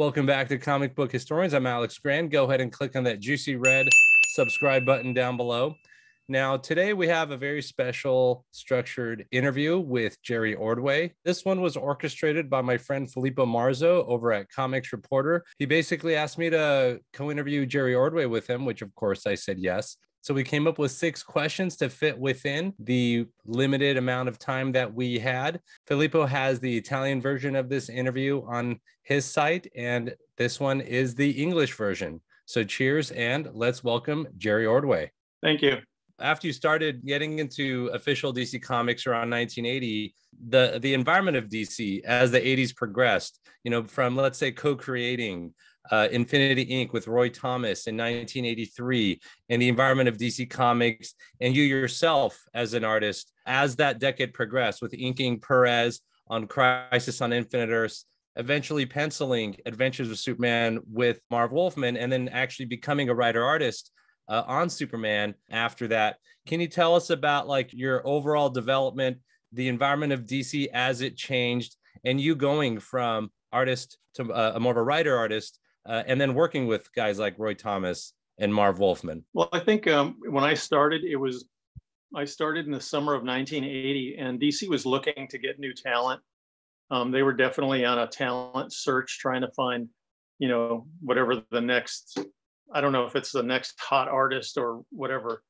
Welcome back to Comic Book Historians. I'm Alex Grand. Go ahead and click on that juicy red subscribe button down below. Now, today we have a very special structured interview with Jerry Ordway. This one was orchestrated by my friend Filippo Marzo over at Comics Reporter. He basically asked me to co interview Jerry Ordway with him, which of course I said yes. So we came up with six questions to fit within the limited amount of time that we had. Filippo has the Italian version of this interview on his site, and this one is the English version. So cheers and let's welcome Jerry Ordway. Thank you. After you started getting into official DC comics around 1980, the the environment of DC as the 80s progressed, you know, from let's say co-creating uh, Infinity Inc. with Roy Thomas in 1983, and the environment of DC Comics, and you yourself as an artist, as that decade progressed with inking Perez on Crisis on Infinite Earths, eventually penciling Adventures of Superman with Marv Wolfman, and then actually becoming a writer artist uh, on Superman after that. Can you tell us about like your overall development, the environment of DC as it changed, and you going from artist to uh, more of a writer artist uh, and then working with guys like Roy Thomas and Marv Wolfman? Well, I think um, when I started, it was I started in the summer of 1980, and DC was looking to get new talent. Um, they were definitely on a talent search, trying to find, you know, whatever the next. I don't know if it's the next hot artist or whatever.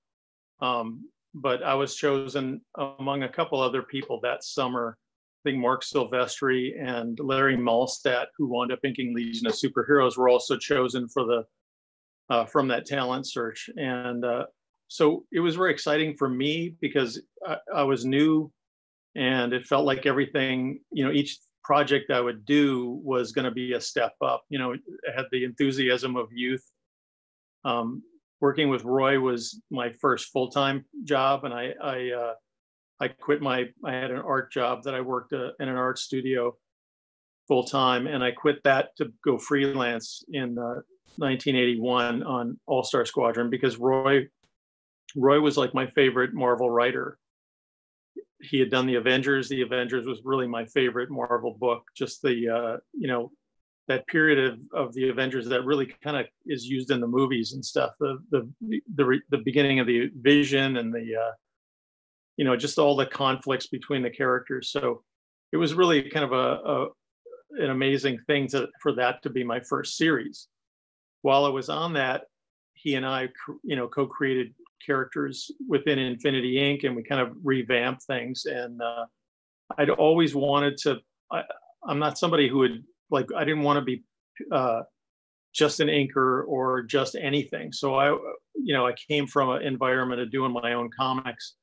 Um, but I was chosen among a couple other people that summer I think Marc Silvestri and Larry Mahlstedt, who wound up inking Legion of Superheroes, were also chosen for the uh, from that talent search. And uh, so it was very exciting for me because I, I, was new, and it felt like everything, you know, each project I would do was going to be a step up. You know, it had the enthusiasm of youth. Um, working with Roy was my first full time job, and I, I uh, I quit my, I had an art job that I worked uh, in an art studio full time, and I quit that to go freelance in uh, 1981 on All Star Squadron because Roy, Roy was like my favorite Marvel writer. He had done the Avengers. The Avengers was really my favorite Marvel book. Just the, uh, you know, that period of, of the Avengers that really kind of is used in the movies and stuff. The the the, the beginning of the Vision and the uh, you know just all the conflicts between the characters. So it was really kind of a, a an amazing thing to, for that to be my first series. While i was on that he and i you know co-created characters within infinity inc. and we kind of revamped things. And uh, i'd always wanted to I, i'm not somebody who would like i didn't want to be uh, just an inker or just anything. So i you know i came from an environment of doing my own comics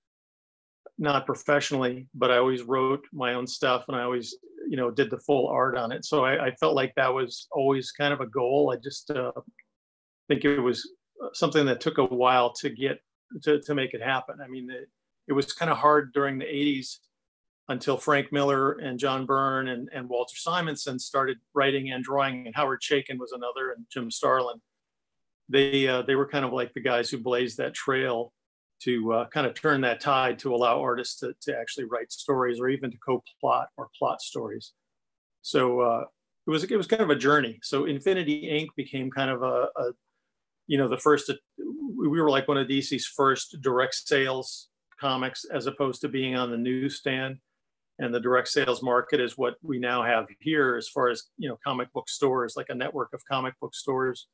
not professionally, but I always wrote my own stuff and I always, you know, did the full art on it. So I, I felt like that was always kind of a goal. I just uh, think it was something that took a while to get to, to make it happen. I mean, it, it was kind of hard during the 80s until Frank Miller and John Byrne and, and Walter Simonson started writing and drawing, and Howard Chaykin was another, and Jim Starlin. They uh, they were kind of like the guys who blazed that trail to uh, kind of turn that tide to allow artists to, to actually write stories or even to co-plot or plot stories. So uh, it was it was kind of a journey. So Infinity Inc. became kind of a, a you know the first we were like one of DC's first direct sales comics as opposed to being on the newsstand. And the direct sales market is what we now have here as far as you know comic book stores, like a network of comic book stores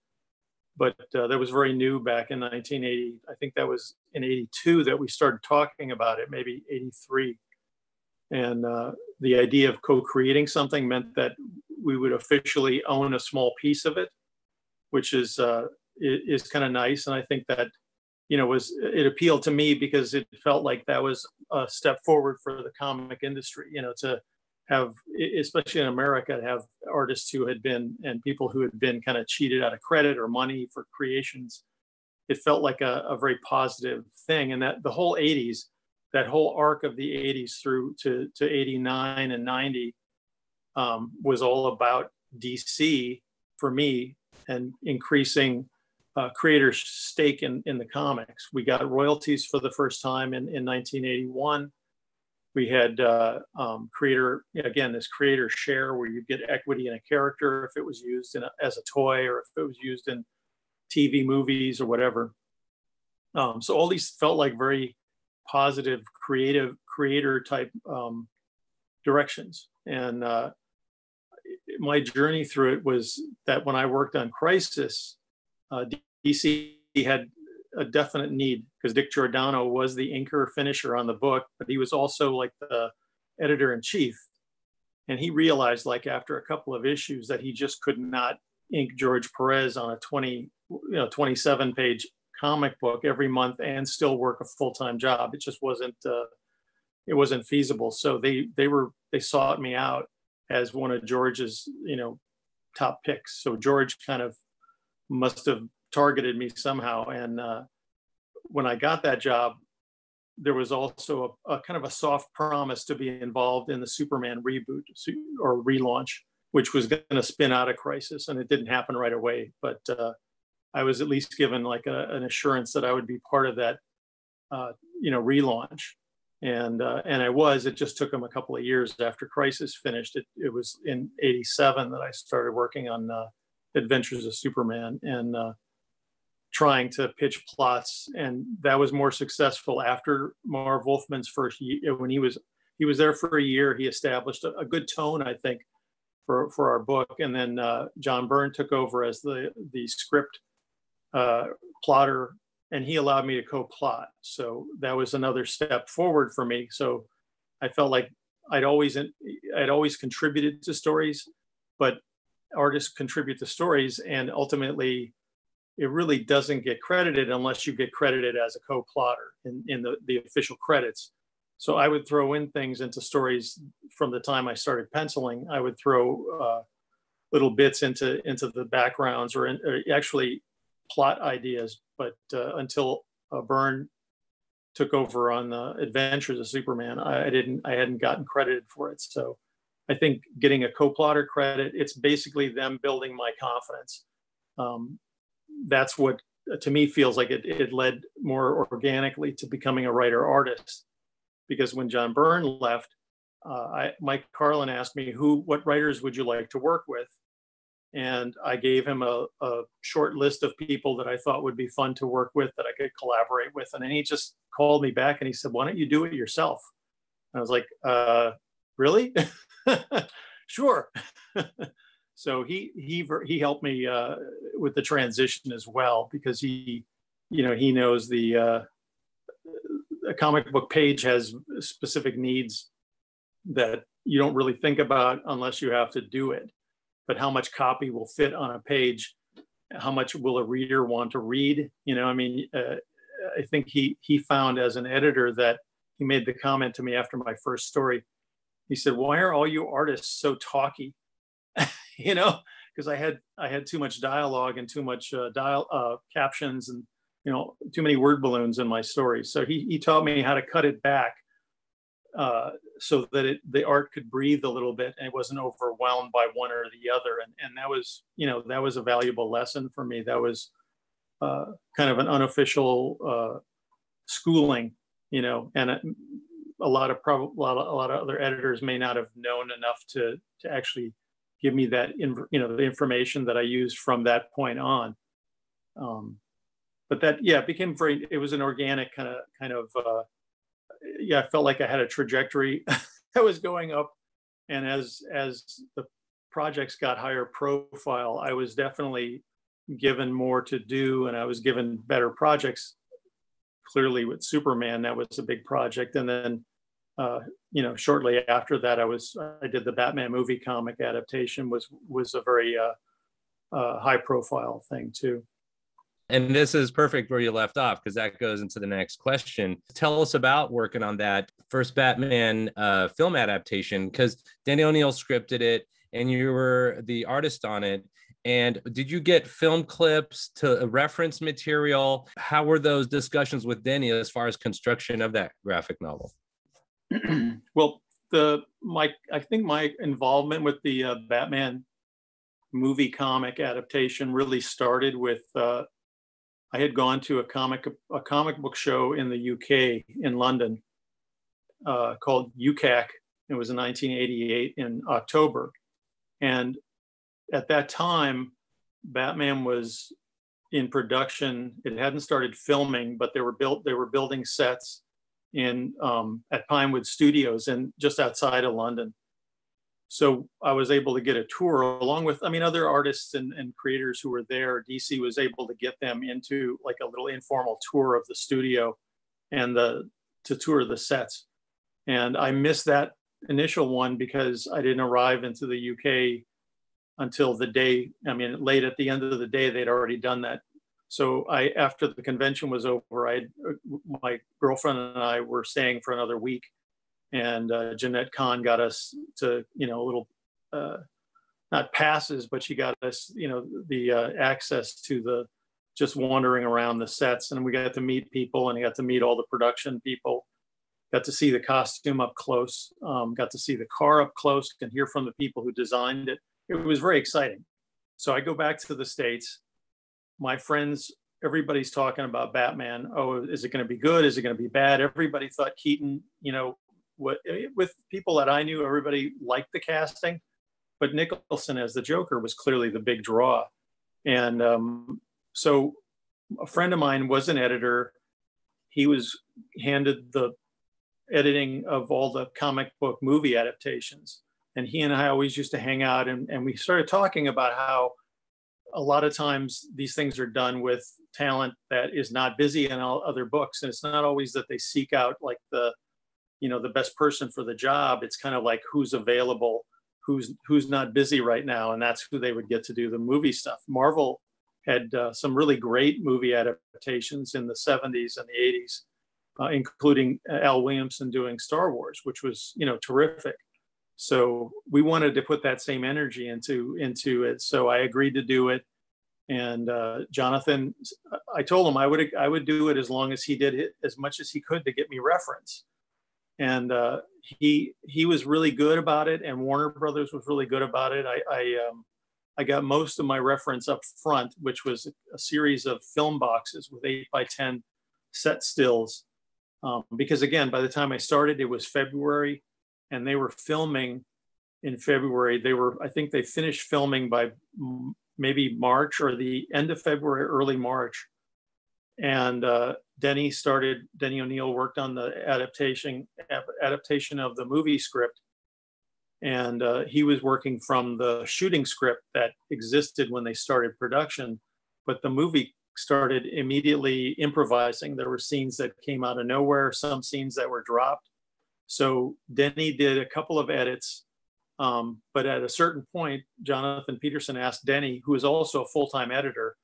but uh, that was very new back in 1980. I think that was in 82 that we started talking about it, maybe 83. And uh, the idea of co-creating something meant that we would officially own a small piece of it, which is uh, is kind of nice. And I think that you know was it appealed to me because it felt like that was a step forward for the comic industry. You know, to have, especially in America, have artists who had been and people who had been kind of cheated out of credit or money for creations. It felt like a, a very positive thing. And that the whole 80s, that whole arc of the 80s through to, to 89 and 90 um, was all about DC for me and increasing uh, creators' stake in, in the comics. We got royalties for the first time in, in 1981 we had uh, um, creator again this creator share where you get equity in a character if it was used a, as a toy or if it was used in tv movies or whatever. Um, so all these felt like very positive creative creator type um, directions. And uh, my journey through it was that when i worked on crisis uh, dc had a definite need because Dick Giordano was the inker finisher on the book, but he was also like the editor in chief. And he realized, like after a couple of issues, that he just could not ink George Perez on a 20, you know, 27 page comic book every month and still work a full time job. It just wasn't, uh, it wasn't feasible. So they they were they sought me out as one of George's, you know, top picks. So George kind of must have targeted me somehow. And uh, when I got that job, there was also a, a, kind of a soft promise to be involved in the Superman reboot or relaunch, which was going to spin out of Crisis, and it didn't happen right away. But uh, I was at least given like a, an assurance that I would be part of that, uh, you know, relaunch, and uh, and I was. It just took them a couple of years after Crisis finished. It it was in '87 that I started working on uh, Adventures of Superman, and uh, trying to pitch plots, and that was more successful after Marv Wolfman's first year. When he was he was there for a year, he established a, a good tone, I think, for for our book. And then uh, John Byrne took over as the the script uh, plotter, and he allowed me to co-plot. So that was another step forward for me. So I felt like I'd always I'd always contributed to stories, but artists contribute to stories, and ultimately it really doesn't get credited unless you get credited as a co-plotter in, in the, the official credits. So I would throw in things into stories from the time I started penciling. I would throw uh, little bits into into the backgrounds or, in, or actually plot ideas. But uh, until uh, Byrne took over on the Adventures of Superman, I, I, didn't I hadn't gotten credited for it. So I think getting a co-plotter credit, it's basically them building my confidence. Um, that's what to me feels like it, it led more organically to becoming a writer artist. Because when john byrne left uh, I, mike carlin asked me who what writers would you like to work with? And i gave him a, a short list of people that i thought would be fun to work with that i could collaborate with. And then he just called me back and he said why don't you do it yourself? And i was like uh, really? Sure so he he he helped me uh, with the transition as well because he you know he knows the uh, a comic book page has specific needs that you don't really think about unless you have to do it. But how much copy will fit on a page? How much will a reader want to read? You know i mean uh, i think he he found as an editor that he made the comment to me after my first story. He said why are all you artists so talky you know, because I had I had too much dialogue and too much uh, dial uh, captions and you know too many word balloons in my stories. So he he taught me how to cut it back uh, so that it the art could breathe a little bit and it wasn't overwhelmed by one or the other. And and that was you know that was a valuable lesson for me. That was uh, kind of an unofficial uh, schooling, you know, and. A, a lot of prob- a lot of, a lot of other editors may not have known enough to to actually give me that, you know, the information that I used from that point on. Um, but that, yeah, it became very, it was an organic kind of, kind of, uh, yeah, I felt like I had a trajectory that was going up. And as, as the projects got higher profile, I was definitely given more to do and I was given better projects. Clearly with Superman, that was a big project. And then uh, you know, shortly after that, I was I did the Batman movie comic adaptation was was a very uh, uh, high profile thing too. And this is perfect where you left off because that goes into the next question. Tell us about working on that first Batman uh, film adaptation because Danny O'Neil scripted it and you were the artist on it. And did you get film clips to reference material? How were those discussions with Denny as far as construction of that graphic novel? well, the my I think my involvement with the uh, Batman movie comic adaptation really started with uh, I had gone to a comic a comic book show in the UK in London uh, called UKCAC. It was in 1988 in October. And at that time, Batman was in production. It hadn't started filming, but they were built. They were building sets in um, at Pinewood Studios and just outside of London. So I was able to get a tour along with, I mean, other artists and, and creators who were there. DC was able to get them into like a little informal tour of the studio and the to tour the sets. And I missed that initial one because I didn't arrive into the UK until the day, I mean, late at the end of the day, they'd already done that. So I, after the convention was over, I, my girlfriend and I were staying for another week and uh, Jenette Kahn got us to, you know, a little, uh, not passes, but she got us, you know, the uh, access to the, just wandering around the sets and we got to meet people and got to meet all the production people. Got to see the costume up close um, got to see the car up close and hear from the people who designed it. It was very exciting. So i go back to the states my friends everybody's talking about batman. Oh is it going to be good? Is it going to be bad? Everybody thought keaton you know what with people that i knew everybody liked the casting but nicholson as the joker was clearly the big draw. And um, so a friend of mine was an editor. He was handed the editing of all the comic book movie adaptations. And he and i always used to hang out and, and we started talking about how a lot of times these things are done with talent that is not busy in all other books. And it's not always that they seek out like the you know the best person for the job. It's kind of like who's available who's who's not busy right now. And that's who they would get to do the movie stuff. Marvel had uh, some really great movie adaptations in the 70s and the 80s uh, including al williamson doing star wars which was you know terrific so we wanted to put that same energy into into it. So i agreed to do it. And uh, jonathan i told him i would i would do it as long as he did it as much as he could to get me reference. And uh, he he was really good about it and warner brothers was really good about it. I i um, I got most of my reference up front, which was a series of film boxes with eight by 10 set stills. Um, because again, by the time I started, it was February and they were filming in February. They were, I think they finished filming by maybe March or the end of February, early March. And uh, Denny started, Denny O'Neil worked on the adaptation adaptation of the movie script. And uh, he was working from the shooting script that existed when they started production. But the movie started immediately improvising. There were scenes that came out of nowhere, some scenes that were dropped. So Denny did a couple of edits, um, but at a certain point, Jonathan Peterson asked Denny, who is also a full-time editor,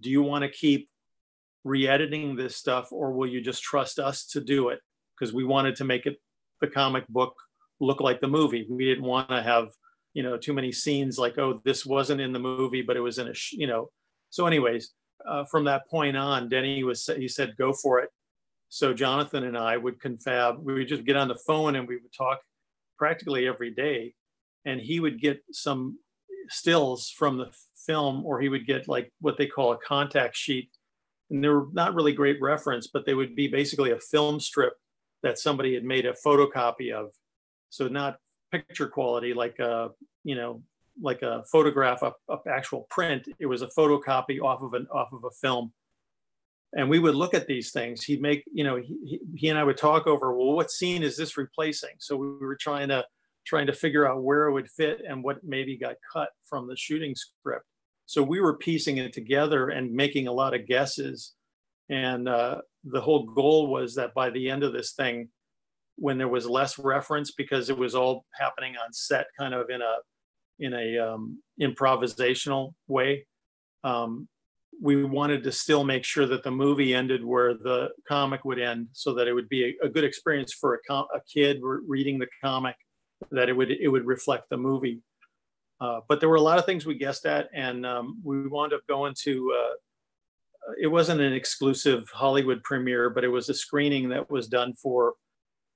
do you want to keep re-editing this stuff or will you just trust us to do it? Because we wanted to make it the comic book look like the movie. We didn't want to have, you know, too many scenes like, oh, this wasn't in the movie, but it was in a, you know. So anyways, uh, from that point on, Denny was, he said, go for it. So Jonathan and I would confab, we would just get on the phone and we would talk practically every day. And he would get some stills from the film, or he would get like what they call a contact sheet. And they were not really great reference, but they would be basically a film strip that somebody had made a photocopy of. So not picture quality, like a, you know, like a photograph of, actual print. It was a photocopy off of an off of a film and we would look at these things. He'd make you know he, he and i would talk over well what scene is this replacing? So we were trying to trying to figure out where it would fit and what maybe got cut from the shooting script. So we were piecing it together and making a lot of guesses. And uh, the whole goal was that by the end of this thing when there was less reference because it was all happening on set kind of in a in a um, improvisational way um, we wanted to still make sure that the movie ended where the comic would end so that it would be a, a good experience for a, com- a kid re- reading the comic that it would it would reflect the movie. Uh, but there were a lot of things we guessed at and um, we wound up going to uh, it wasn't an exclusive hollywood premiere but it was a screening that was done for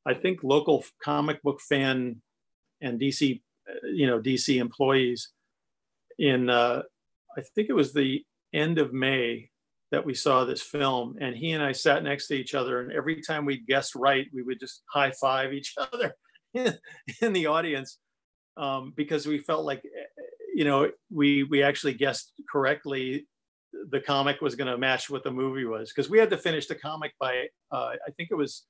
i think local comic book fan and dc you know dc employees in uh, i think it was the end of May, that we saw this film. And he and I sat next to each other, and every time we guessed right, we would just high five each other in, the audience um, because we felt like, you know, we we actually guessed correctly. The comic was going to match what the movie was because we had to finish the comic by uh, I think it was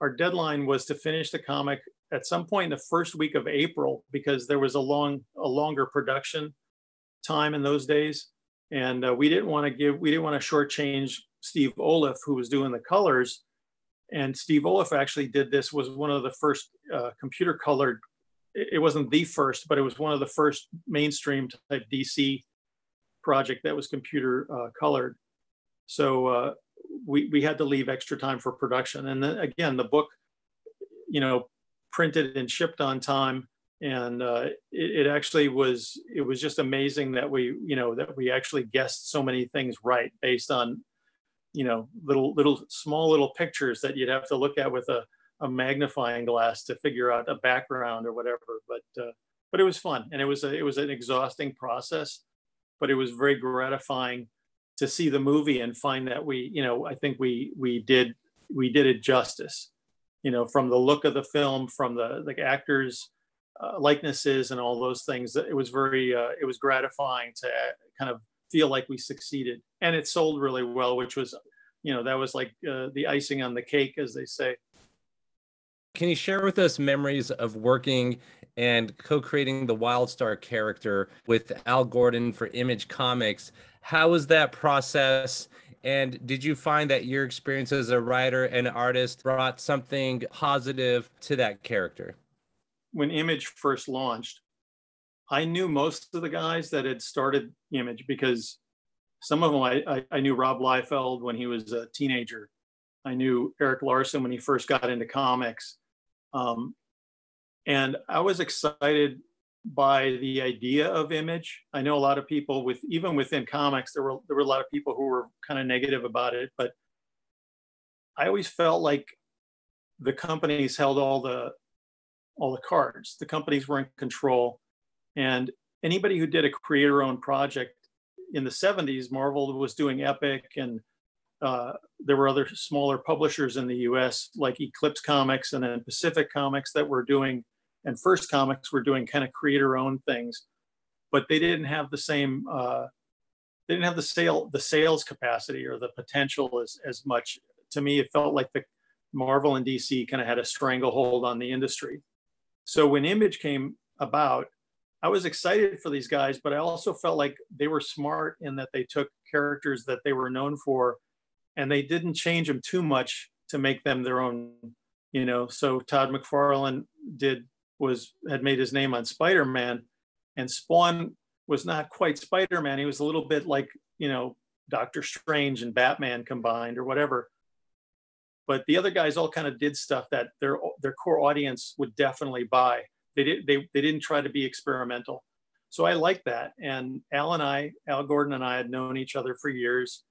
our deadline was to finish the comic at some point in the first week of April because there was a long a longer production time in those days and uh, we didn't want to give we didn't want to shortchange Steve Oliff who was doing the colors. And Steve Oliff actually did this was one of the first uh, computer colored it wasn't the first but it was one of the first mainstream type DC project that was computer uh, colored. So uh, we, we had to leave extra time for production. And then again the book you know printed and shipped on time and uh, it, it, actually was it was just amazing that we you know that we actually guessed so many things right based on you know little little small little pictures that you'd have to look at with a, a magnifying glass to figure out a background or whatever. But uh, but it was fun and it was a, it was an exhausting process but it was very gratifying to see the movie and find that we you know i think we we did we did it justice. You know from the look of the film from the the actors uh, likenesses and all those things. It was very, uh, it was gratifying to kind of feel like we succeeded, and it sold really well, which was, you know, that was like uh, the icing on the cake, as they say. Can you share with us memories of working and co-creating the Wildstar character with Al Gordon for Image Comics? How was that process? And did you find that your experience as a writer and artist brought something positive to that character? When Image first launched, I knew most of the guys that had started Image because some of them I, I, I, knew Rob Liefeld when he was a teenager. I knew Erik Larsen when he first got into comics. Um, and I was excited by the idea of image. I know a lot of people with even within comics, there were there were a lot of people who were kind of negative about it, but I always felt like the companies held all the all the cards. The companies were in control. And anybody who did a creator owned project in the 70s, Marvel was doing Epic, and uh, there were other smaller publishers in the US like Eclipse Comics and then Pacific Comics that were doing, and First Comics were doing kind of creator owned things. But they didn't have the same. Uh, they didn't have the sale, the sales capacity or the potential as, as much. To me, it felt like the Marvel and DC kind of had a stranglehold on the industry. So when Image came about, I was excited for these guys, but I also felt like they were smart in that they took characters that they were known for and they didn't change them too much to make them their own, you know. So Todd McFarlane did was had made his name on Spider-Man and Spawn was not quite Spider-Man. He was a little bit like, you know, Doctor Strange and Batman combined or whatever but the other guys all kind of did stuff that their their core audience would definitely buy. They did they they didn't try to be experimental. So I like that. And Al and I, Al Gordon and I had known each other for years.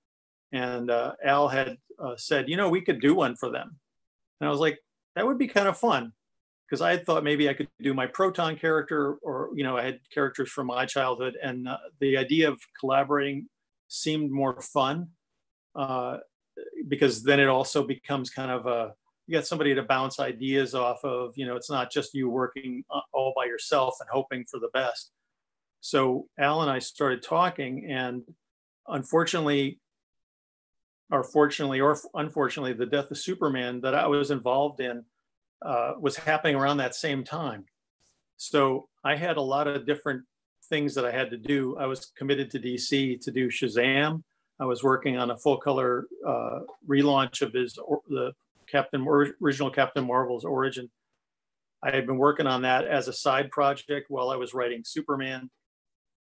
And uh, Al had uh, said, you know, we could do one for them. And I was like, that would be kind of fun. Because I had thought maybe I could do my Proton character, or, you know, I had characters from my childhood. And uh, the idea of collaborating seemed more fun. Uh, because then it also becomes kind of a you got somebody to bounce ideas off of you know it's not just you working uh, all by yourself and hoping for the best. So al and i started talking and unfortunately or fortunately or unfortunately the death of superman that i was involved in uh, was happening around that same time. So i had a lot of different things that i had to do. I was committed to dc to do shazam I was working on a full color uh, relaunch of his the Captain original Captain Marvel's origin. I had been working on that as a side project while I was writing Superman.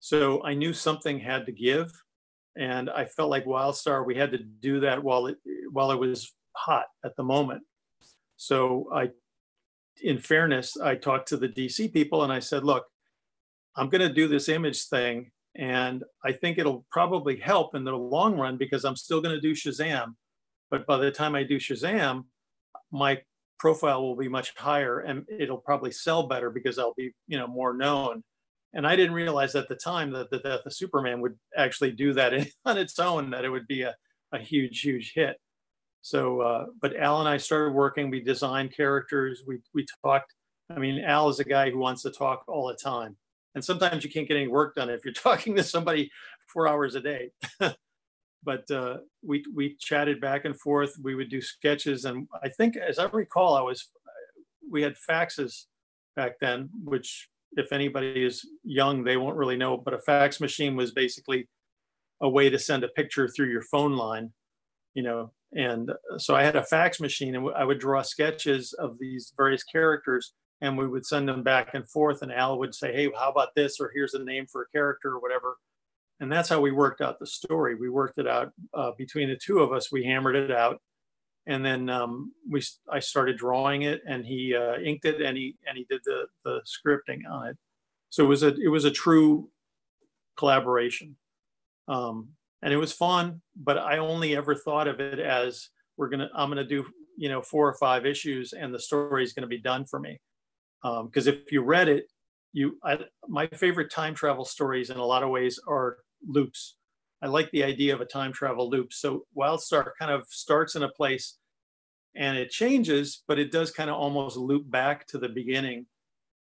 So I knew something had to give, and I felt like Wildstar we had to do that while it while it was hot at the moment. So I, in fairness, I talked to the DC people and I said, look, I'm going to do this image thing and I think it'll probably help in the long run because I'm still going to do Shazam. But by the time I do Shazam, my profile will be much higher and it'll probably sell better because I'll be, you know, more known. And I didn't realize at the time that the Death of Superman would actually do that on its own, that it would be a, a huge, huge hit. So, uh, but Al and I started working. We designed characters. We we talked. I mean, Al is a guy who wants to talk all the time, and sometimes you can't get any work done if you're talking to somebody four hours a day. but uh, we we chatted back and forth. We would do sketches, and I think, as I recall, I was we had faxes back then, which if anybody is young, they won't really know. But a fax machine was basically a way to send a picture through your phone line, you know. And so I had a fax machine, and I would draw sketches of these various characters, and we would send them back and forth. And Al would say, "Hey, how about this?" or "Here's a name for a character," or whatever. And that's how we worked out the story. We worked it out uh, between the two of us. We hammered it out, and then um, we I started drawing it, and he uh, inked it, and he and he did the the scripting on it. So it was a it was a true collaboration, um, and it was fun. But I only ever thought of it as we're gonna I'm gonna do you know four or five issues, and the story is gonna be done for me. Because um, if you read it, you I, my favorite time travel stories in a lot of ways are loops I like the idea of a time travel loop. So Wildstar kind of starts in a place and it changes, but it does kind of almost loop back to the beginning.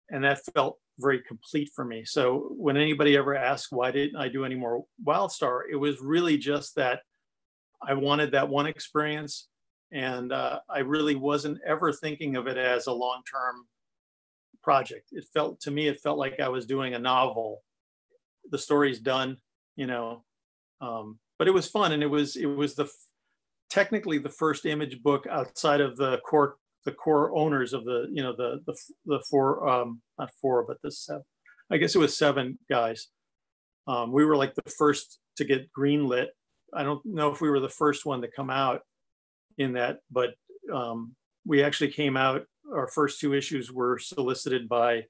And that felt very complete for me. So when anybody ever asks, why didn't I do any more Wildstar? It was really just that I wanted that one experience. And uh, I really wasn't ever thinking of it as a long term project. It felt to me, it felt like I was doing a novel. The story's done, you know, um, but it was fun, and it was it was the technically the first image book outside of the core the core owners of the you know the the the four um, not four but the seven I guess it was seven guys. Um, we were like the first to get greenlit. I don't know if we were the first one to come out in that, but um, we actually came out. Our first two issues were solicited by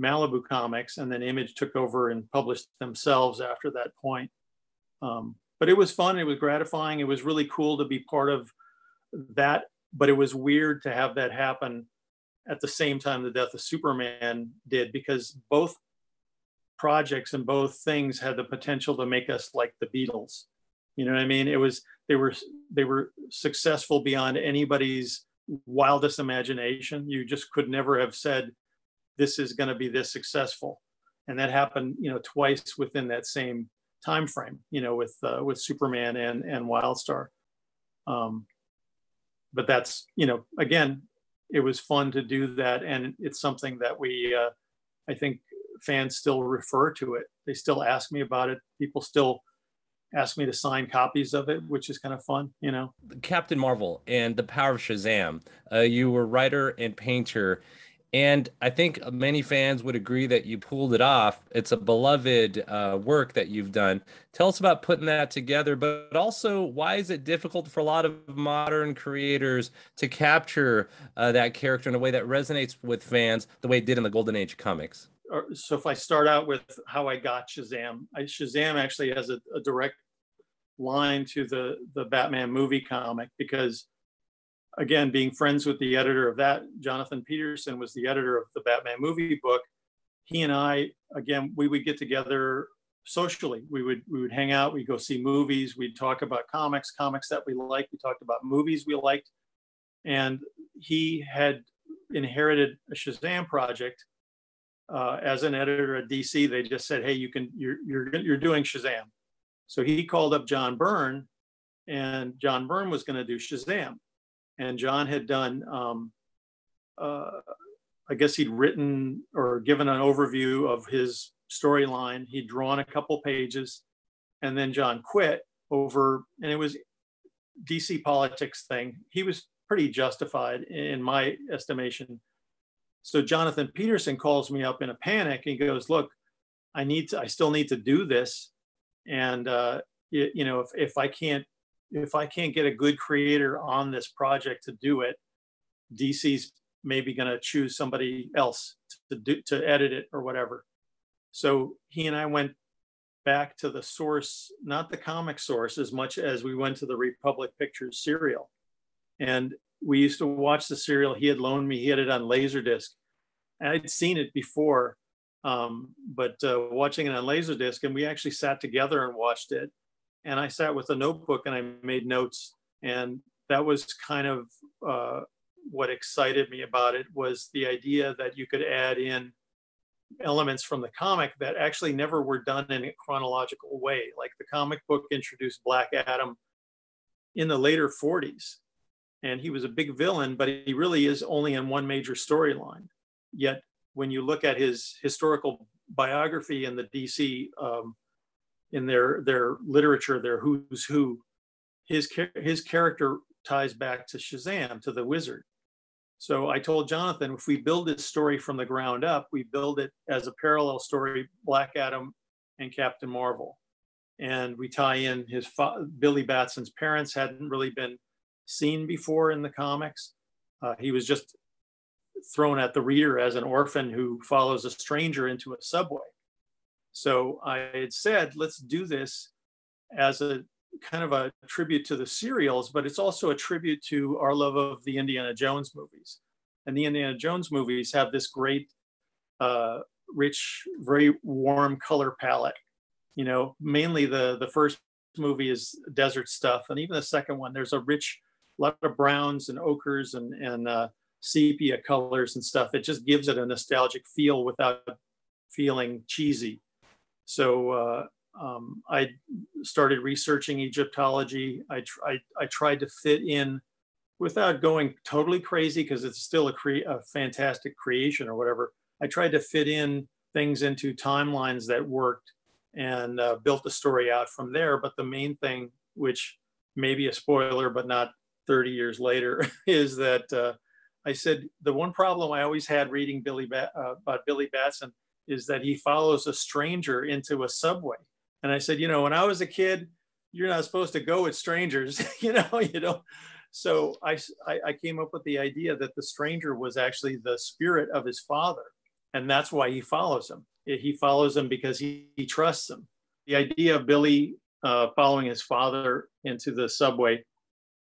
Malibu Comics, and then Image took over and published themselves after that point. Um, but it was fun. It was gratifying. It was really cool to be part of that. But it was weird to have that happen at the same time the death of Superman did, because both projects and both things had the potential to make us like the Beatles. You know what I mean? It was they were they were successful beyond anybody's wildest imagination. You just could never have said this is going to be this successful, and that happened, you know, twice within that same time frame, you know, with uh, with Superman and and Wildstar. Um, but that's you know, again, it was fun to do that, and it's something that we, uh, I think, fans still refer to it. They still ask me about it. People still ask me to sign copies of it, which is kind of fun, you know. Captain Marvel and the Power of Shazam. Uh, you were writer and painter and I think many fans would agree that you pulled it off. It's a beloved uh, work that you've done. Tell us about putting that together, but also why is it difficult for a lot of modern creators to capture uh, that character in a way that resonates with fans the way it did in the Golden Age comics? So if I start out with how I got Shazam, I, Shazam actually has a, a direct line to the the Batman movie comic because again, being friends with the editor of that, Jonathan Peterson was the editor of the Batman movie book. He and I, again, we would get together socially. We would we would hang out. We'd go see movies. We'd talk about comics, comics that we liked. We talked about movies we liked. And he had inherited a Shazam project uh, as an editor at DC. They just said, "Hey, you can you're you're you're doing Shazam." So he called up John Byrne, and John Byrne was going to do Shazam and John had done, um, uh, I guess he'd written or given an overview of his storyline. He'd drawn a couple pages, and then John quit over, and it was DC politics thing. He was pretty justified in my estimation. So Jonathan Peterson calls me up in a panic. He goes, "Look, I need to. I still need to do this, and uh, you, you know, if if I can't if I can't get a good creator on this project to do it, DC's maybe going to choose somebody else to do to edit it or whatever. So he and I went back to the source, not the comic source, as much as we went to the Republic Pictures serial. And we used to watch the serial. He had loaned me. He had it on Laserdisc. And I'd seen it before, um, but uh, watching it on Laserdisc, and we actually sat together and watched it and I sat with a notebook and I made notes. And that was kind of uh, what excited me about it was the idea that you could add in elements from the comic that actually never were done in a chronological way. Like the comic book introduced Black Adam in the later 40s, and he was a big villain, but he really is only in one major storyline. Yet, when you look at his historical biography in the DC, um, in their their literature, their who's who, his his character ties back to Shazam, to the Wizard. So I told Jonathan, if we build this story from the ground up, we build it as a parallel story, Black Adam and Captain Marvel. And we tie in his Billy Batson's parents hadn't really been seen before in the comics. Uh, he was just thrown at the reader as an orphan who follows a stranger into a subway. So I had said, let's do this as a kind of a tribute to the serials, but it's also a tribute to our love of the Indiana Jones movies. And the Indiana Jones movies have this great, uh, rich, very warm color palette. You know, mainly the the first movie is desert stuff, and even the second one, there's a rich, lot of browns and ochres and and uh, sepia colors and stuff. It just gives it a nostalgic feel without feeling cheesy. So uh, um, I started researching Egyptology. I, I, I, tried to fit in without going totally crazy because it's still a, cre- a fantastic creation or whatever. I tried to fit in things into timelines that worked and uh, built the story out from there. But the main thing, which may be a spoiler, but not 30 years later, is that uh, I said the one problem I always had reading Billy ba- uh, about Billy Batson is that he follows a stranger into a subway and I said, you know, when I was a kid, you're not supposed to go with strangers, you know, you know. So I, I came up with the idea that the stranger was actually the spirit of his father. And that's why he follows him. He follows him because he, he trusts him. The idea of Billy uh, following his father into the subway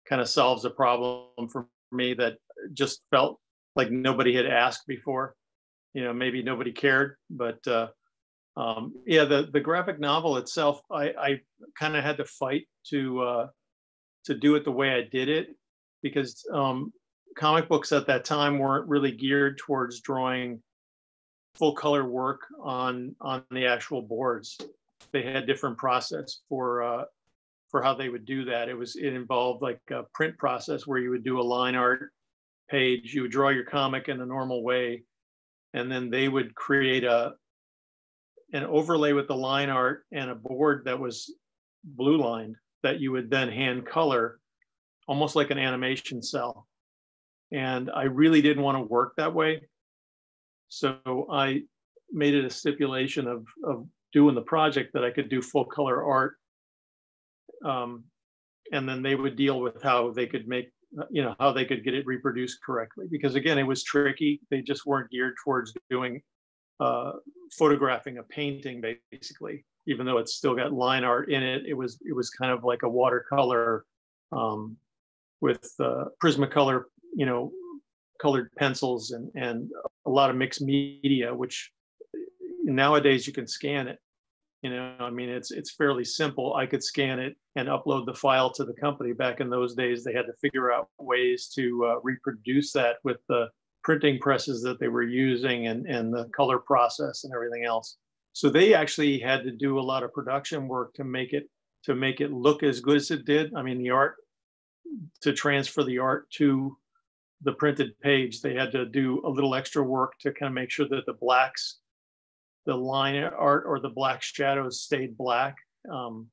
kind of solves a problem for me that just felt like nobody had asked before. You know, maybe nobody cared, but uh, um, yeah, the, the graphic novel itself, I, I kind of had to fight to uh, to do it the way I did it because um, comic books at that time weren't really geared towards drawing full color work on on the actual boards. They had different process for uh, for how they would do that. It was it involved like a print process where you would do a line art page, you would draw your comic in a normal way, and then they would create a an overlay with the line art and a board that was blue lined that you would then hand color almost like an animation cell. And I really didn't want to work that way. So I made it a stipulation of, of doing the project that I could do full color art. Um, and then they would deal with how they could make, you know, how they could get it reproduced correctly. Because again, it was tricky. They just weren't geared towards doing uh, photographing a painting basically even though it's still got line art in it it was it was kind of like a watercolor um, with uh, prismacolor you know colored pencils and and a lot of mixed media which nowadays you can scan it you know i mean it's it's fairly simple i could scan it and upload the file to the company back in those days they had to figure out ways to uh, reproduce that with the printing presses that they were using and, and the color process and everything else. So they actually had to do a lot of production work to make it to make it look as good as it did. I mean, the art to transfer the art to the printed page, they had to do a little extra work to kind of make sure that the blacks, the line art or the black shadows stayed black. Um,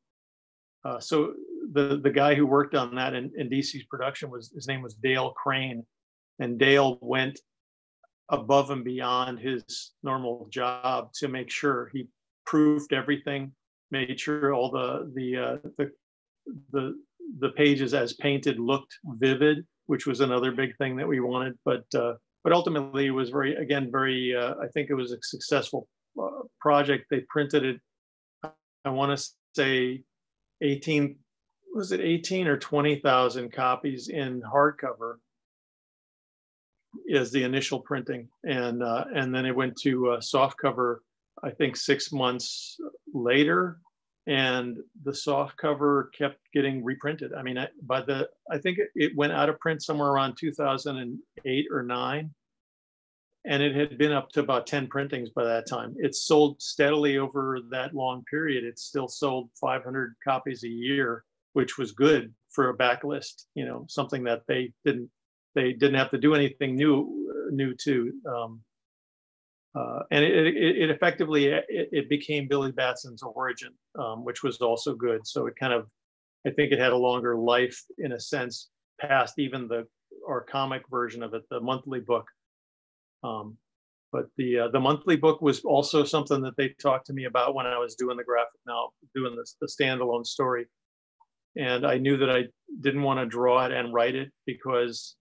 uh, so the the guy who worked on that in, in DC's production was his name was Dale Crain, and Dale went above and beyond his normal job to make sure he proofed everything, made sure all the the uh, the the the pages as painted looked vivid, which was another big thing that we wanted. But uh, but ultimately, it was very again very. Uh, I think it was a successful project. They printed it. I want to say 18 was it 18 or 20,000 copies in hardcover is the initial printing, and uh, and then it went to uh, soft cover. I think six months later, and the softcover kept getting reprinted. I mean, I, by the I think it went out of print somewhere around 2008 or nine, and it had been up to about 10 printings by that time. It sold steadily over that long period. It still sold 500 copies a year, which was good for a backlist. You know, something that they didn't they didn't have to do anything new new to. Um, uh, and it, it, it effectively it, it, became Billy Batson's origin, um, which was also good. So it kind of, I think it had a longer life in a sense, past even the our comic version of it, the monthly book. Um, but the uh, the monthly book was also something that they talked to me about when I was doing the graphic now doing this the standalone story, and I knew that I didn't want to draw it and write it because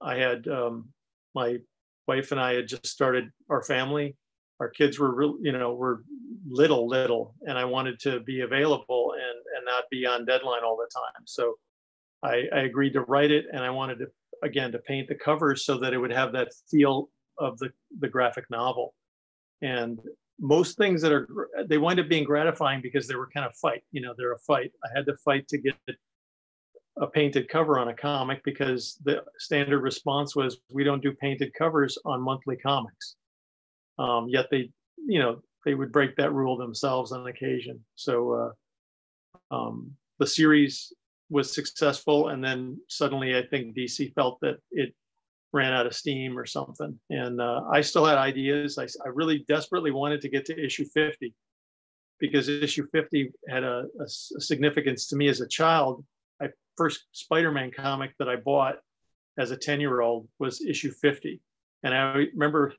I had um, my wife and I had just started our family. Our kids were real, you know, were little, little, and I wanted to be available and and not be on deadline all the time. So I, I agreed to write it, and I wanted to again to paint the covers so that it would have that feel of the the graphic novel. And most things that are they wind up being gratifying because they were kind of fight. You know, they're a fight. I had to fight to get a painted cover on a comic because the standard response was we don't do painted covers on monthly comics. Um, yet they, you know, they would break that rule themselves on occasion. So uh, um, the series was successful, and then suddenly I think DC felt that it ran out of steam or something. And uh, I still had ideas. I, I, really desperately wanted to get to issue 50 because issue 50 had a, a, a significance to me as a child first Spider-Man comic that I bought as a 10 year old was issue 50. And I remember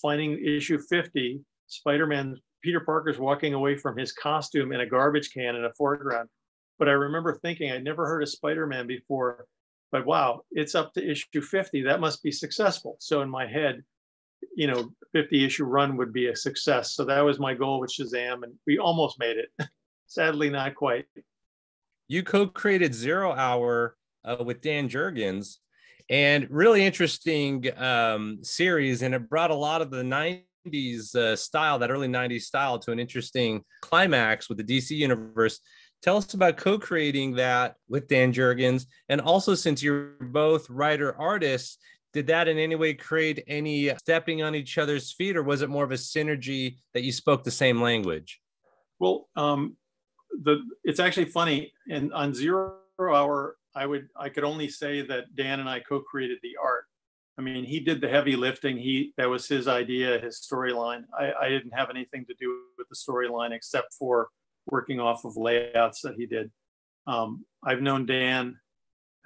finding issue 50, Spider-Man, Peter Parker's walking away from his costume in a garbage can in a foreground. But I remember thinking I'd never heard of Spider-Man before, but wow, it's up to issue 50. That must be successful. So in my head, you know, 50 issue run would be a success. So that was my goal with Shazam, and we almost made it. Sadly, not quite you co-created Zero Hour uh, with Dan Jurgens, and really interesting um, series, and it brought a lot of the '90s uh, style, that early '90s style, to an interesting climax with the DC universe. Tell us about co-creating that with Dan Jurgens, and also since you're both writer artists, did that in any way create any stepping on each other's feet, or was it more of a synergy that you spoke the same language? Well, um, the it's actually funny. And on Zero Hour, I would I could only say that Dan and I co-created the art. I mean, he did the heavy lifting. He that was his idea, his storyline. I, I didn't have anything to do with the storyline except for working off of layouts that he did. Um, I've known Dan,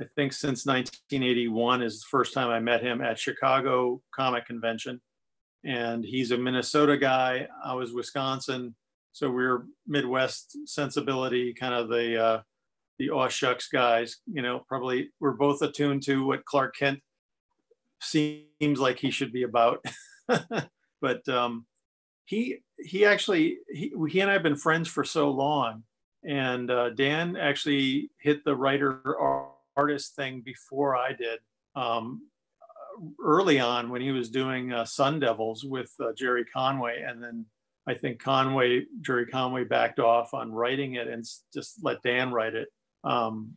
I think since 1981 is the first time I met him at Chicago Comic Convention, and he's a Minnesota guy. I was Wisconsin. So we're Midwest sensibility, kind of the uh, the aw shucks guys. You know, probably we're both attuned to what Clark Kent seems like he should be about. but um, he he actually he, he and I have been friends for so long, and uh, Dan actually hit the writer artist thing before I did. Um, early on when he was doing uh, Sun Devils with uh, Gerry Conway, and then I think Conway, Gerry Conway backed off on writing it and just let Dan write it. Um,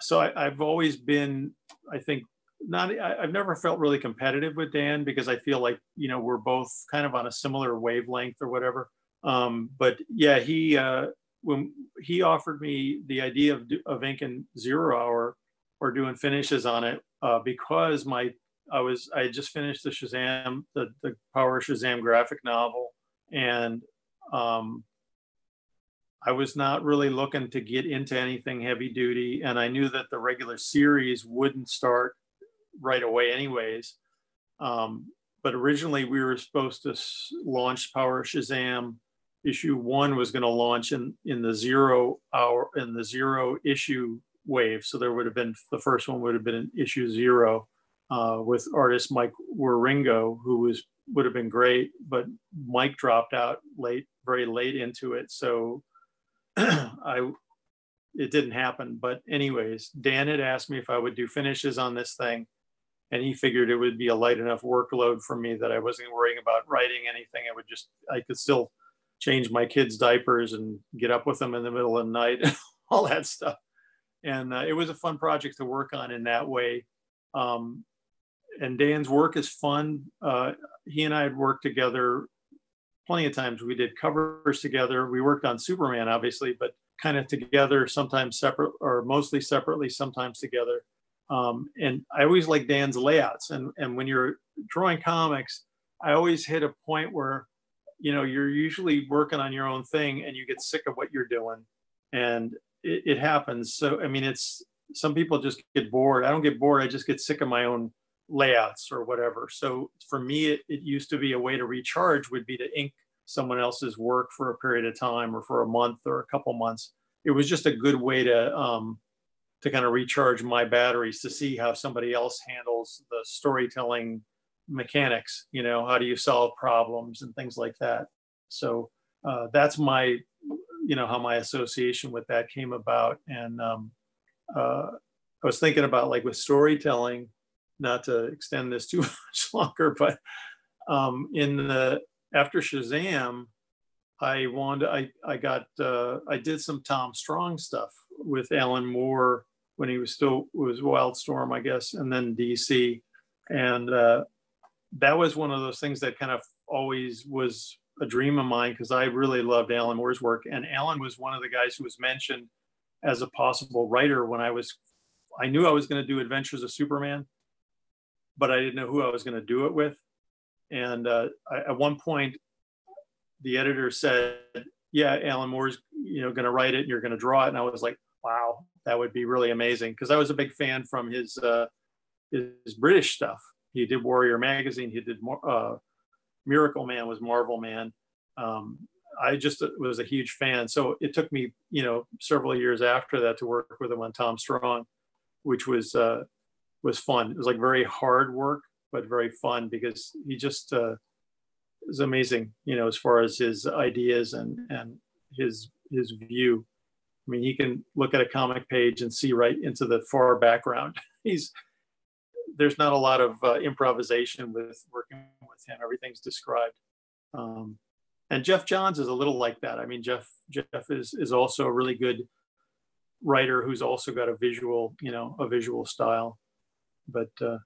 so I, have always been, I think, not, I, have never felt really competitive with Dan because I feel like, you know, we're both kind of on a similar wavelength or whatever. Um, but yeah, he, uh, when he offered me the idea of, of inking Zero Hour or doing finishes on it, uh, because my, I was, I just finished the Shazam, the, the Power Shazam graphic novel and um, I was not really looking to get into anything heavy duty, and I knew that the regular series wouldn't start right away, anyways. Um, but originally, we were supposed to launch Power Shazam. Issue one was going to launch in in the zero hour in the zero issue wave, so there would have been the first one would have been in issue zero uh, with artist Mike Wieringo, who was would have been great, but Mike dropped out late, very late into it. So I, it didn't happen. But anyways, Dan had asked me if I would do finishes on this thing. And he figured it would be a light enough workload for me that I wasn't worrying about writing anything. I would just, I could still change my kids' diapers and get up with them in the middle of the night, all that stuff. And uh, it was a fun project to work on in that way. Um, and Dan's work is fun. Uh, he and I had worked together plenty of times. We did covers together. We worked on Superman, obviously, but kind of together, sometimes separate or mostly separately, sometimes together. Um, and I always like Dan's layouts. And, and when you're drawing comics, I always hit a point where, you know, you're usually working on your own thing and you get sick of what you're doing. And it, it happens. So, I mean, it's some people just get bored. I don't get bored. I just get sick of my own layouts or whatever. So for me, it, it used to be a way to recharge would be to ink someone else's work for a period of time or for a month or a couple months. It was just a good way to um, to kind of recharge my batteries to see how somebody else handles the storytelling mechanics. You know, how do you solve problems and things like that. So uh, that's my, you know, how my association with that came about. And um, uh, I was thinking about like with storytelling, not to extend this too much longer, but um, in the after Shazam, I wanted I I got uh, I did some Tom Strong stuff with Alan Moore when he was still was Wildstorm, I guess, and then DC, and uh, that was one of those things that kind of always was a dream of mine because I really loved Alan Moore's work, and Alan was one of the guys who was mentioned as a possible writer when I was I knew I was going to do Adventures of Superman, but I didn't know who I was going to do it with. And uh, I, at one point, the editor said, "Yeah, Alan Moore's you know going to write it, and you're going to draw it." And I was like, "Wow, that would be really amazing," because I was a big fan from his uh, his British stuff. He did Warrior Magazine. He did uh, Miracle Man was Marvel Man. Um, I just was a huge fan. So it took me, you know, several years after that to work with him on Tom Strong, which was uh, was fun. It was like very hard work, but very fun because he just uh, is amazing, you know, as far as his ideas and and his his view. I mean, he can look at a comic page and see right into the far background. He's there's not a lot of uh, improvisation with working with him. Everything's described. Um, and Geoff Johns is a little like that. I mean, Jeff Jeff is is also a really good writer who's also got a visual, you know, a visual style. But uh,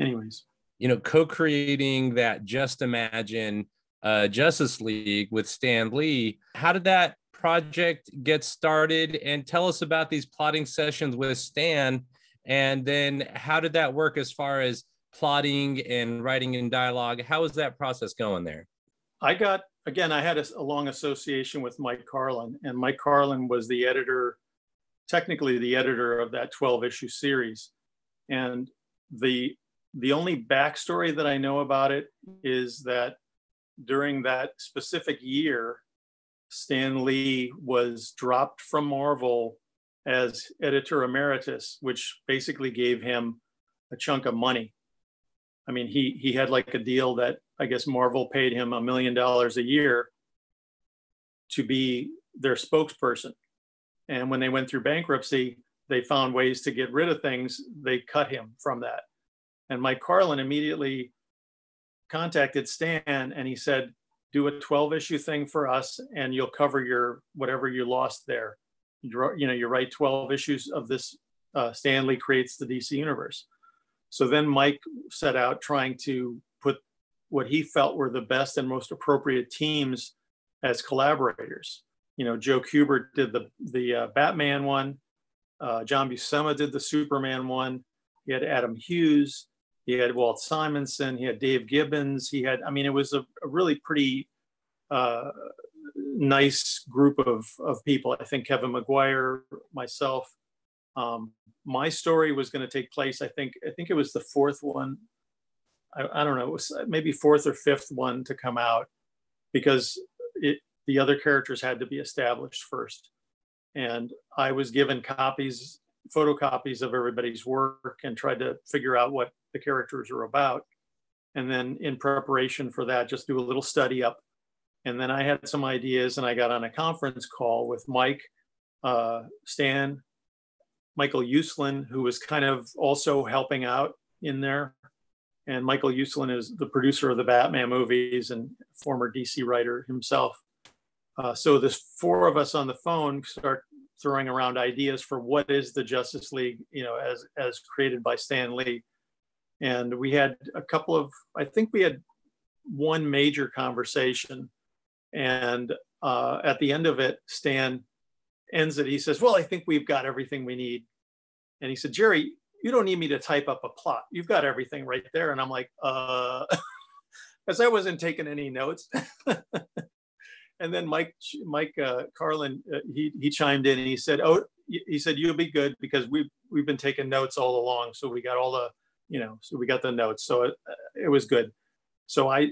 anyways, you know, co-creating that Just Imagine uh, Justice League with Stan Lee. How did that project get started? And tell us about these plotting sessions with Stan. And then how did that work as far as plotting and writing in dialogue? How was that process going there? I got again. I had a, a long association with Mike Carlin, and Mike Carlin was the editor, technically the editor of that 12 issue series. And the the only backstory that I know about it is that during that specific year, Stan Lee was dropped from Marvel as editor emeritus, which basically gave him a chunk of money. I mean, he he had like a deal that I guess Marvel paid him a million dollars a year to be their spokesperson. And when they went through bankruptcy, they found ways to get rid of things. They cut him from that. And Mike Carlin immediately contacted Stan and he said, do a 12 issue thing for us and you'll cover your whatever you lost there. You, know, you write 12 issues of this uh, Stan Lee creates the DC universe. So then Mike set out trying to put what he felt were the best and most appropriate teams as collaborators. You know, Joe Kubert did the the uh, Batman one, uh, John Buscema did the Superman one. He had Adam Hughes, he had Walt Simonson, he had Dave Gibbons. He had, I mean, it was a, a really pretty uh, nice group of of people. I think Kevin Maguire, myself. Um, my story was going to take place. I think I think it was the fourth one. I, I don't know. It was maybe fourth or fifth one to come out because it the other characters had to be established first. And I was given copies, photocopies of everybody's work and tried to figure out what the characters are about. And then in preparation for that, just do a little study up. And then I had some ideas and I got on a conference call with Mike, uh, Stan, Michael Uslan, who was kind of also helping out in there. And Michael Uslan is the producer of the Batman movies and former DC writer himself. uh, so there's four of us on the phone start throwing around ideas for what is the Justice League, you know, as as created by Stan Lee. And we had a couple of, I think we had one major conversation, and uh, at the end of it, Stan ends it. He says, "Well, I think we've got everything we need." And he said, "Jerry, you don't need me to type up a plot. You've got everything right there." And I'm like, "Uh," because I wasn't taking any notes. and then Mike Mike uh, Carlin uh, he he chimed in and he said, "Oh, he said you'll be good because we've we've been taking notes all along, so we got all the you know, so we got the notes, so it it was good." So I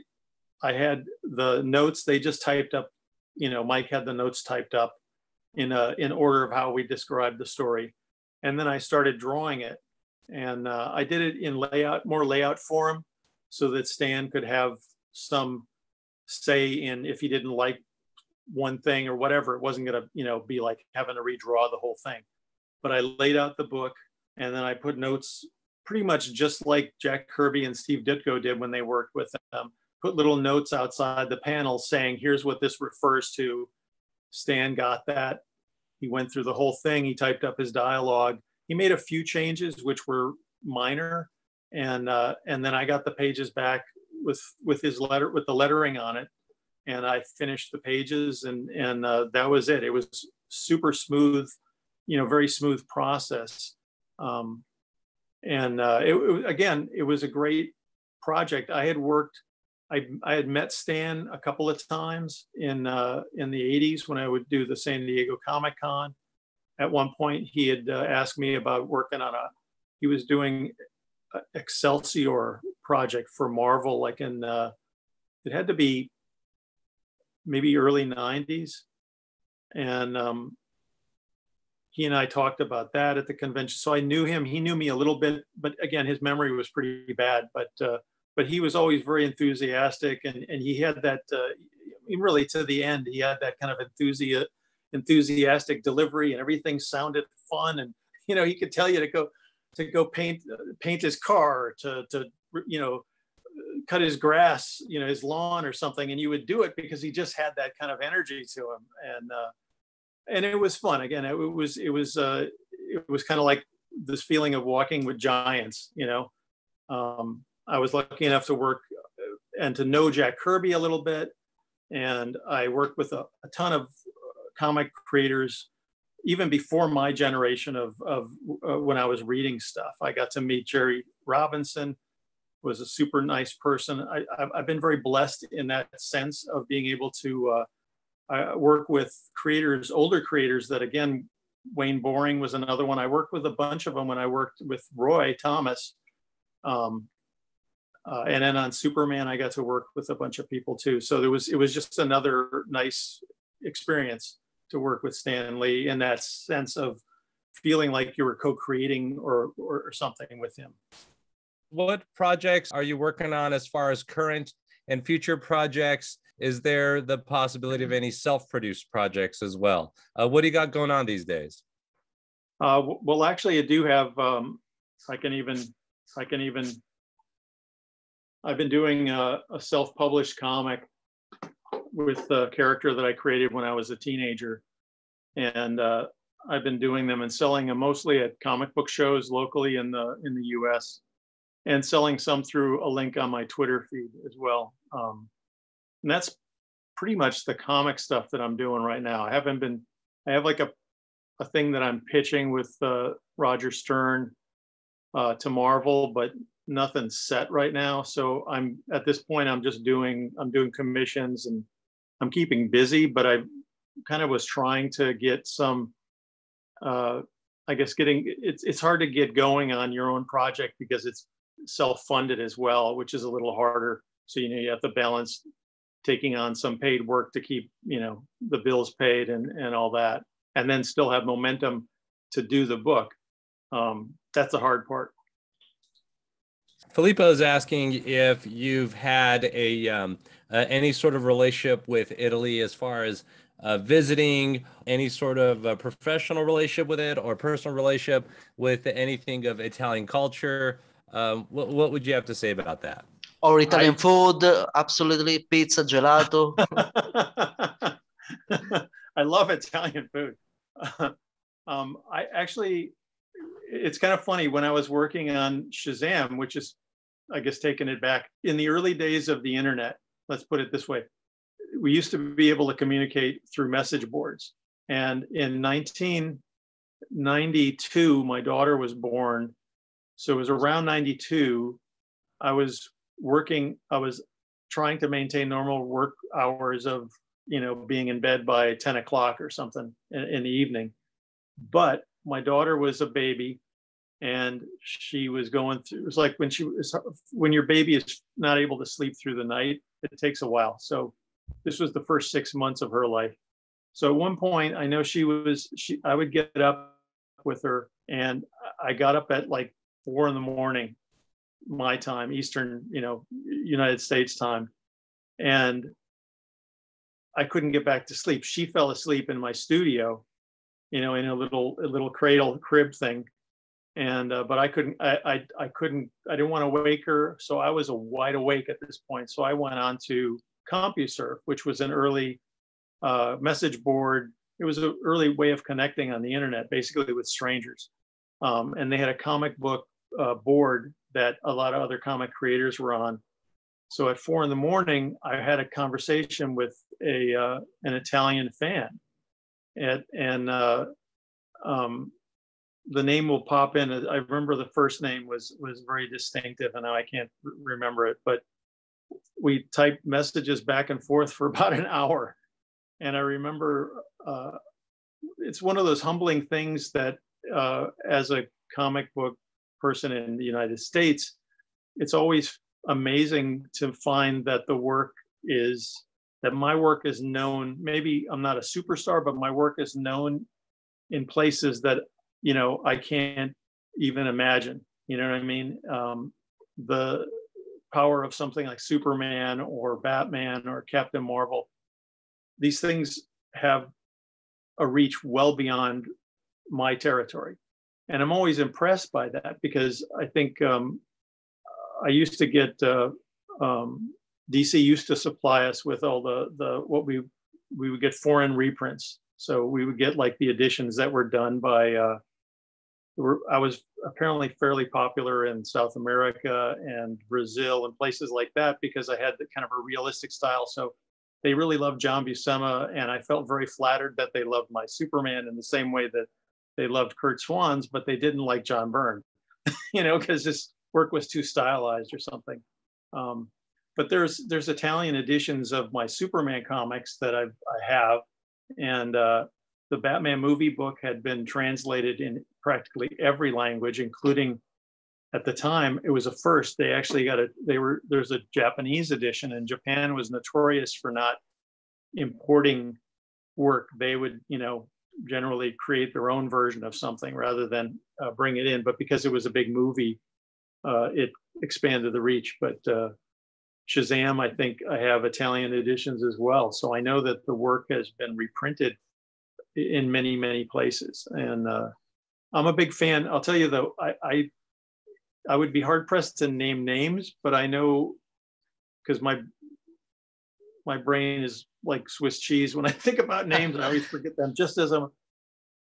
I had the notes they just typed up. You know, Mike had the notes typed up in a in order of how we described the story, and then I started drawing it, and uh, I did it in layout more layout form, so that Stan could have some say in if he didn't like one thing or whatever. It wasn't going to, you know, be like having to redraw the whole thing. But I laid out the book and then I put notes pretty much just like Jack Kirby and Steve Ditko did when they worked with them. Put little notes outside the panel saying, here's what this refers to. Stan got that. He went through the whole thing. He typed up his dialogue. He made a few changes, which were minor. And, uh, and then I got the pages back with, with his letter, with the lettering on it and I finished the pages and and uh, that was it. It was super smooth, you know, very smooth process. Um, and uh, it, it, again, it was a great project. I had worked, I, I had met Stan a couple of times in uh, in the '80s when I would do the San Diego Comic Con. At one point, he had uh, asked me about working on a. He was doing Excelsior project for Marvel, like in. Uh, it had to be maybe early 90s. And um, he and I talked about that at the convention. So I knew him. He knew me a little bit, but again, his memory was pretty bad. But uh, but he was always very enthusiastic, and and he had that uh, really to the end. He had that kind of enthusiastic enthusiastic delivery, and everything sounded fun. And you know, he could tell you to go to go paint paint his car, to to you know cut his grass, you know, his lawn or something, and you would do it because he just had that kind of energy to him, and uh, and it was fun. Again, it, was it was uh, it was kind of like this feeling of walking with giants. You know, um, I was lucky enough to work uh, and to know Jack Kirby a little bit, and I worked with a, a ton of uh, comic creators even before my generation of, of uh, when I was reading stuff. I got to meet Jerry Robinson was a super nice person. I, have been very blessed in that sense of being able to uh, work with creators, older creators that again, Wayne Boring was another one. I worked with a bunch of them when I worked with Roy Thomas. Um, uh, and then on Superman, I got to work with a bunch of people too. So there was, it was just another nice experience to work with Stan Lee in that sense of feeling like you were co-creating or, or, or something with him what projects are you working on as far as current and future projects? Is there the possibility of any self-produced projects as well? Uh, what do you got going on these days? Uh, well, actually, I do have. Um, I can even. I can even. I've been doing a, a self-published comic with a character that I created when I was a teenager, and uh, I've been doing them and selling them mostly at comic book shows locally in the in the U.S and selling some through a link on my Twitter feed as well. Um, and that's pretty much the comic stuff that I'm doing right now. I haven't been, I have like a, a thing that I'm pitching with uh, Roger Stern uh, to Marvel, but nothing's set right now. So I'm at this point, I'm just doing, I'm doing commissions and I'm keeping busy, but I kind of was trying to get some, uh, I guess getting, it's, it's hard to get going on your own project because it's self-funded as well, which is a little harder. So you know you have to balance taking on some paid work to keep you know the bills paid and and all that, and then still have momentum to do the book. Um, that's the hard part. Filippo is asking if you've had a um, uh, any sort of relationship with Italy as far as uh, visiting, any sort of uh, professional relationship with it, or personal relationship with anything of Italian culture. Um, what, what would you have to say about that? Or Italian I... food, absolutely pizza, gelato. I love Italian food. um, I actually, it's kind of funny when I was working on Shazam, which is, I guess, taking it back in the early days of the internet. Let's put it this way: we used to be able to communicate through message boards, and in 1992, my daughter was born. So it was around 92. I was working. I was trying to maintain normal work hours of you know being in bed by 10 o'clock or something in, in the evening but my daughter was a baby and she was going through it was like when she was when your baby is not able to sleep through the night it takes a while so this was the first six months of her life so at one point i know she was she i would get up with her and i got up at like four in the morning my time eastern you know united states time and i couldn't get back to sleep she fell asleep in my studio you know, in a little a little cradle crib thing. And uh, but I couldn't I, I I couldn't I didn't want to wake her, so I was wide awake at this point. So I went on to CompuServe, which was an early uh, message board. It was an early way of connecting on the internet, basically with strangers. Um, and they had a comic book uh, board that a lot of other comic creators were on. So at four in the morning, I had a conversation with a uh, an Italian fan, and, and uh, um, the name will pop in. I remember the first name was was very distinctive, and now I can't remember it. But we typed messages back and forth for about an hour, and I remember uh, it's one of those humbling things that, uh, as a comic book person in the United States, it's always amazing to find that the work is that my work is known. Maybe i'm not a superstar but my work is known in places that you know i can't even imagine. You know what i mean? Um, the power of something like superman or batman or captain marvel these things have a reach well beyond my territory and i'm always impressed by that because i think um, i used to get uh, um, DC used to supply us with all the the what we we would get foreign reprints. So we would get like the editions that were done by. Uh, were, I was apparently fairly popular in South America and Brazil and places like that because I had the kind of a realistic style. So they really loved John Buscema, and I felt very flattered that they loved my Superman in the same way that they loved Curt Swan's, but they didn't like John Byrne, you know, because his work was too stylized or something. Um, but there's there's Italian editions of my Superman comics that I've, I have, and uh, the Batman movie book had been translated in practically every language, including at the time it was a first. They actually got a they were there's a Japanese edition, and Japan was notorious for not importing work. They would you know generally create their own version of something rather than uh, bring it in. But because it was a big movie, uh, it expanded the reach. But uh, Shazam, I think I have Italian editions as well. So I know that the work has been reprinted in many, many places. And uh, I'm a big fan. I'll tell you though, I, I, I would be hard pressed to name names, but I know because my my brain is like Swiss cheese. When I think about names, and I always forget them. Just as I'm,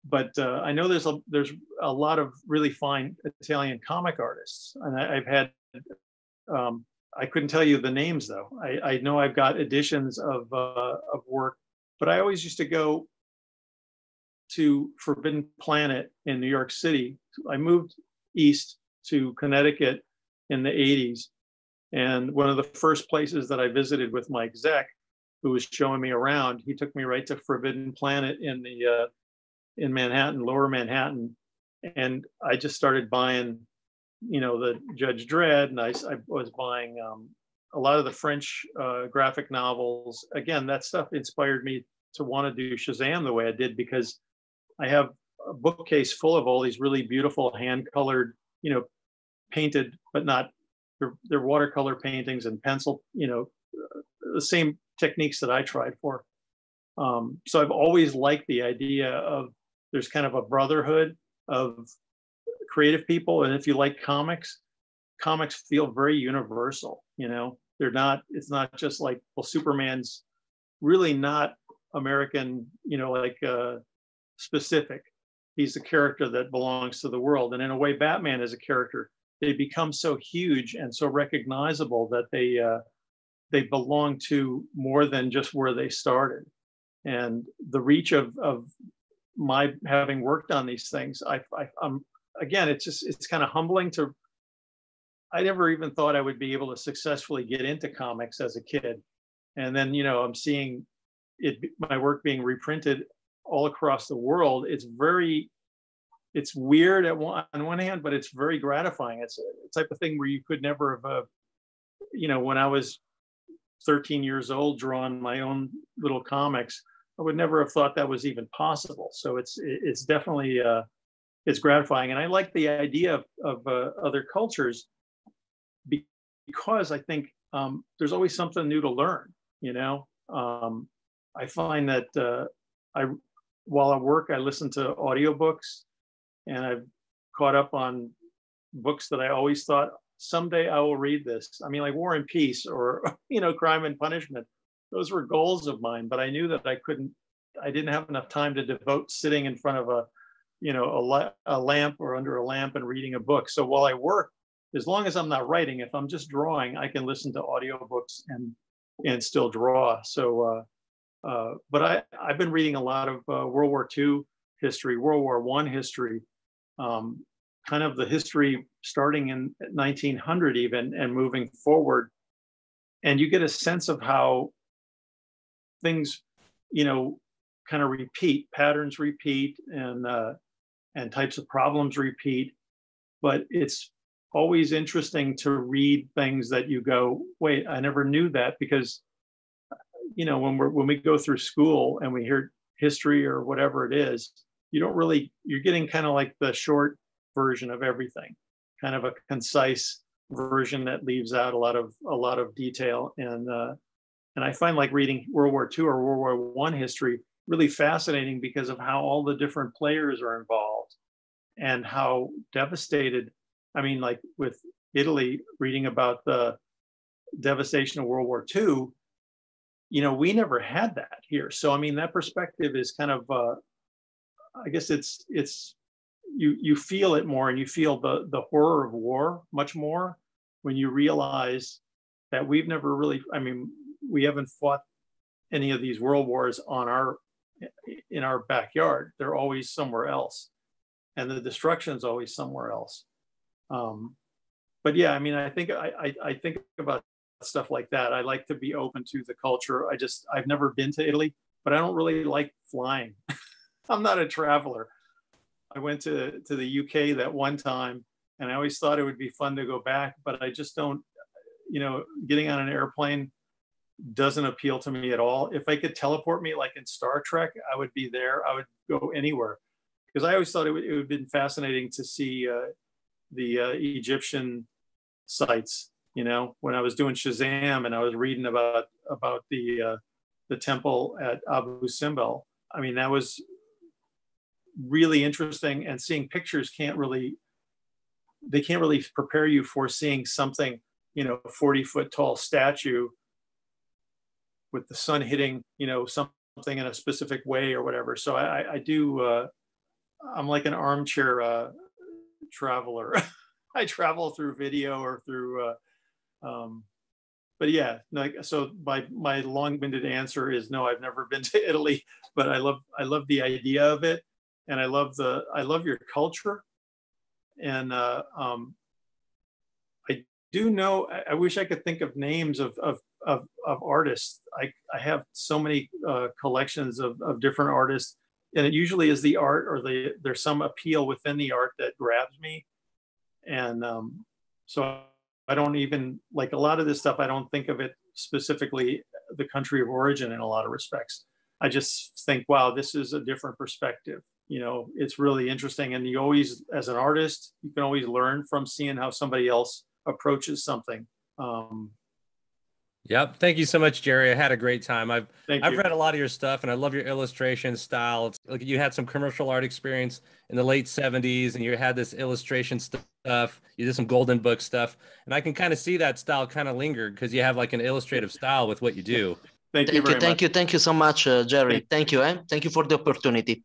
but uh, I know there's a there's a lot of really fine Italian comic artists, and I, have had um, I couldn't tell you the names though. I, I know I've got editions of uh, of work, but I always used to go to Forbidden Planet in New York City. I moved east to Connecticut in the 80s. And one of the first places that I visited with my exec, who was showing me around, he took me right to Forbidden Planet in the uh, in Manhattan, Lower Manhattan, and I just started buying you know, the Judge Dredd, and I, I was buying um, a lot of the French uh, graphic novels. Again, that stuff inspired me to want to do Shazam the way I did because I have a bookcase full of all these really beautiful hand-colored, you know, painted but not they're, they're watercolor paintings and pencil, you know, uh, the same techniques that I tried for. Um, so I've always liked the idea of there's kind of a brotherhood of creative people and if you like comics comics feel very universal you know they're not it's not just like well superman's really not American, you know, like uh, specific. He's a character that belongs to the world. And in a way, Batman is a character. They become so huge and so recognizable that they uh, they belong to more than just where they started. And the reach of of my having worked on these things, I, I I'm again, it's just it's kind of humbling to. I never even thought I would be able to successfully get into comics as a kid, and then you know I'm seeing it my work being reprinted all across the world. It's very it's weird at one, on one hand, but it's very gratifying. It's a type of thing where you could never have, uh, you know, when I was 13 years old, drawing my own little comics, I would never have thought that was even possible. So it's it's definitely uh, it's gratifying, and I like the idea of, of uh, other cultures because I think um, there's always something new to learn. You know, um, I find that uh, I while I work, I listen to audiobooks, and I've caught up on books that I always thought someday I will read this. I mean, like War and Peace or you know Crime and Punishment. Those were goals of mine, but I knew that I couldn't. I didn't have enough time to devote sitting in front of a you know a, la- a lamp or under a lamp and reading a book. So while I work, as long as I'm not writing, if I'm just drawing, I can listen to audiobooks and and still draw. So, uh, uh, but I I've been reading a lot of uh, World War II history, World War One history, um, kind of the history starting in 1900 even and moving forward, and you get a sense of how things, you know, kind of repeat, patterns repeat, and uh, and types of problems repeat. But it's always interesting to read things that you go, wait, I never knew that because, you know, when we're when we go through school and we hear history or whatever it is, you don't really you're getting kind of like the short version of everything, kind of a concise version that leaves out a lot of a lot of detail. And uh, and I find like reading World War II or World War One history really fascinating because of how all the different players are involved and how devastated i mean like with italy reading about the devastation of world war ii you know we never had that here. So i mean that perspective is kind of uh, i guess it's it's you you feel it more and you feel the the horror of war much more when you realize that we've never really i mean we haven't fought any of these world wars on our in our backyard. They're always somewhere else, and the destruction is always somewhere else. Um, but yeah, I mean, I think I, I, I think about stuff like that. I like to be open to the culture. I just I've never been to Italy, but I don't really like flying. I'm not a traveler. I went to to the UK that one time, and I always thought it would be fun to go back, but I just don't. You know, getting on an airplane doesn't appeal to me at all. If I could teleport me like in Star Trek, I would be there. I would go anywhere because I always thought it would, it would have been fascinating to see uh, the uh, Egyptian sites. You know, when I was doing Shazam and I was reading about about the uh, the temple at Abu Simbel. I mean, that was really interesting. And seeing pictures can't really they can't really prepare you for seeing something. You know, 40 foot tall statue with the sun hitting, you know, something in a specific way or whatever. So I, I do, uh, I'm like an armchair uh, traveler. I travel through video or through, uh, um, but yeah, like, so my, my long-winded answer is no, I've never been to Italy, but I love, I love the idea of it. And I love the, I love your culture. And uh, um, I do know, I, I wish I could think of names of, of of, of artists. I, I have so many uh, collections of, of different artists, and it usually is the art or the there's some appeal within the art that grabs me, and um, so I don't even like a lot of this stuff. I don't think of it specifically the country of origin in a lot of respects. I just think, wow, this is a different perspective. You know, it's really interesting, and you always, as an artist, you can always learn from seeing how somebody else approaches something. Um, Yep. Thank you so much, Jerry. I had a great time. I've Thank I've you. read a lot of your stuff and I love your illustration style. It's like you had some commercial art experience in the late 70s and you had this illustration stuff. You did some golden book stuff. And I can kind of see that style kind of linger because you have like an illustrative style with what you do. Thank, thank you very thank much. you, thank you so much, uh, Jerry. Thank you, eh? Thank you for the opportunity.